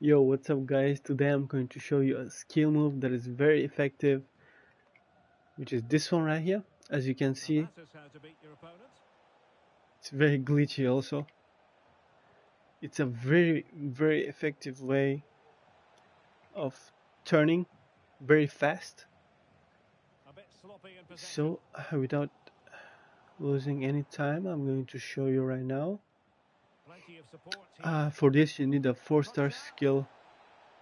Yo, what's up guys? Today I'm going to show you a skill move that is very effective, which is this one right here. As you can see, it's very glitchy also. It's a very, very effective way of turning very fast. So, without losing any time, I'm going to show you right now. Uh, for this you need a 4 star skill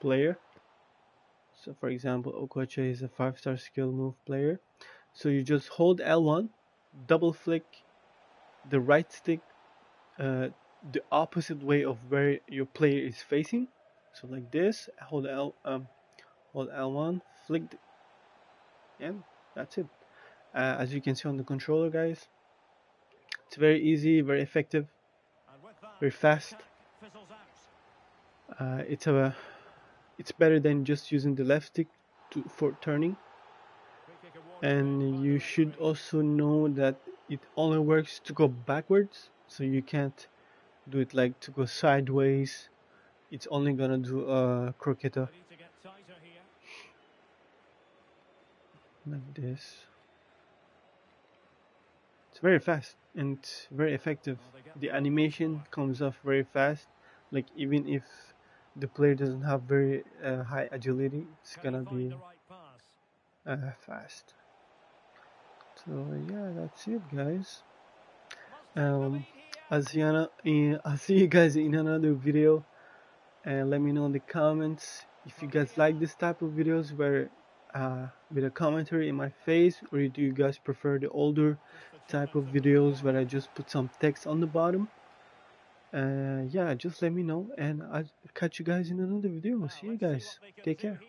player. So for example Okocha is a 5 star skill move player. So you just hold L1, double flick the right stick uh, the opposite way of where your player is facing. So like this, hold L um, hold L1, flick the, and that's it. Uh, as you can see on the controller guys, it's very easy, very effective very fast. Uh, it's a it's better than just using the left stick to, for turning. And you should also know that it only works to go backwards, so you can't do it like to go sideways. It's only gonna do a croqueta like this. It's very fast and very effective. The animation comes off very fast. Like even if the player doesn't have very uh, high agility, it's gonna be uh, fast. So yeah, that's it, guys. Um, you, I'll see you guys in another video, and let me know in the comments if you guys like this type of videos where uh, with a commentary in my face or do you guys prefer the older type of videos where I just put some text on the bottom? Uh, yeah just let me know and I'll catch you guys in another video. See you guys. Take care